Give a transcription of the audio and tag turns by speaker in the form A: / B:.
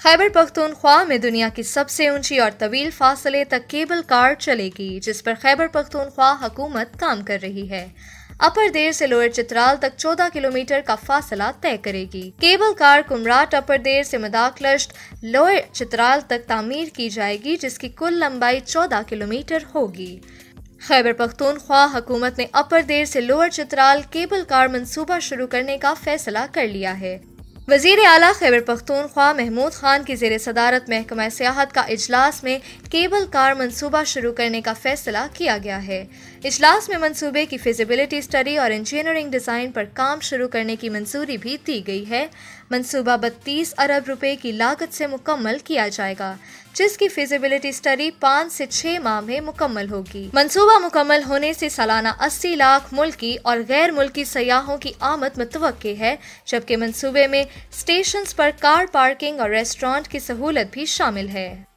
A: खैबर पख्तूनख्वा में दुनिया की सबसे ऊँची और तवील फासले तक केबल कार चलेगी, जिस पर खैबर पख्तूनख्वा हुकूमत काम कर रही है। अपर देर से लोअर चित्राल तक 14 किलोमीटर का फासला तय करेगी। Cable car Kumrat upper Dir से मदाकलश्त लोअर चित्राल तक तामीर की जाएगी, जिसकी कुल लंबाई 14 किलोमीटर होगी। खैबर पख्तूनख्वा हुकूमत ने अपर देर से लोअर चित्राल केबल कार मंसूबा शुरू करने का फैसला कर लिया है। वज़ीर अला खैबर पख्तूनख्वा महमूद खान की जेर सदारत महकमा सियाहत का अजलास में केबल कार मनसूबा शुरू करने का फैसला किया गया है। इजलास में मनसूबे की फिजिबिलिटी स्टडी और इंजीनियरिंग डिज़ाइन पर काम शुरू करने की मंजूरी भी दी गई है। मनसूबा बत्तीस अरब रुपए की लागत से मुकम्मल किया जाएगा, जिसकी फिजिबिलिटी स्टडी पाँच से छह माह में मुकम्मल होगी। मनसूबा मुकम्मल होने से सालाना अस्सी लाख मुल्की और गैर मुल्की सयाहों की आमद मुतव है, जबकि मनसूबे में स्टेशन पर कार पार्किंग और रेस्टोरेंट की सहूलत भी शामिल है।